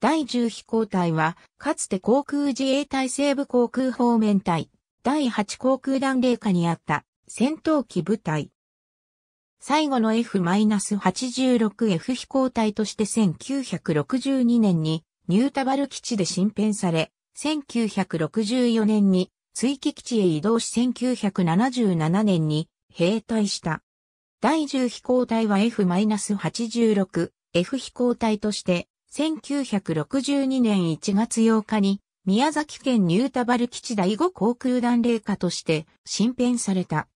第10飛行隊は、かつて航空自衛隊西部航空方面隊、第8航空団霊下にあった戦闘機部隊。最後の F-86F 飛行隊として1962年にニュータバル基地で新編され、1964年に追記基地へ移動し1977年に兵隊した。第10飛行隊は F-86F 飛行隊として1962年1月8日に宮崎県ニュータバル基地第5航空団霊下として新編された。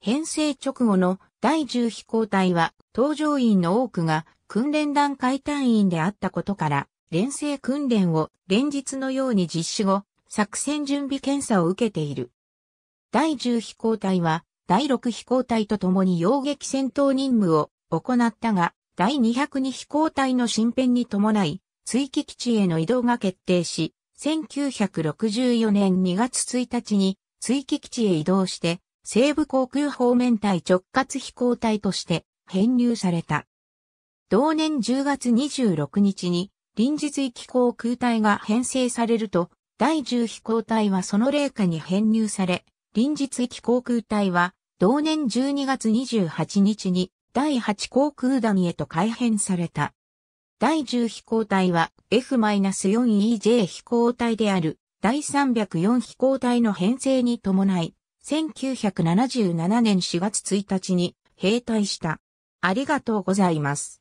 編成直後の第10飛行隊は搭乗員の多くが訓練団階隊員であったことから連成訓練を連日のように実施後作戦準備検査を受けている。第10飛行隊は第6飛行隊と共に洋撃戦闘任務を行ったが第202飛行隊の新編に伴い追記基地への移動が決定し1964年2月1日に追記基地へ移動して西部航空方面隊直轄飛行隊として編入された。同年10月26日に臨日行き航空隊が編成されると、第10飛行隊はその霊下に編入され、臨日行き航空隊は同年12月28日に第8航空団へと改編された。第10飛行隊は F-4EJ 飛行隊である第304飛行隊の編成に伴い、1977年4月1日に兵隊した。ありがとうございます。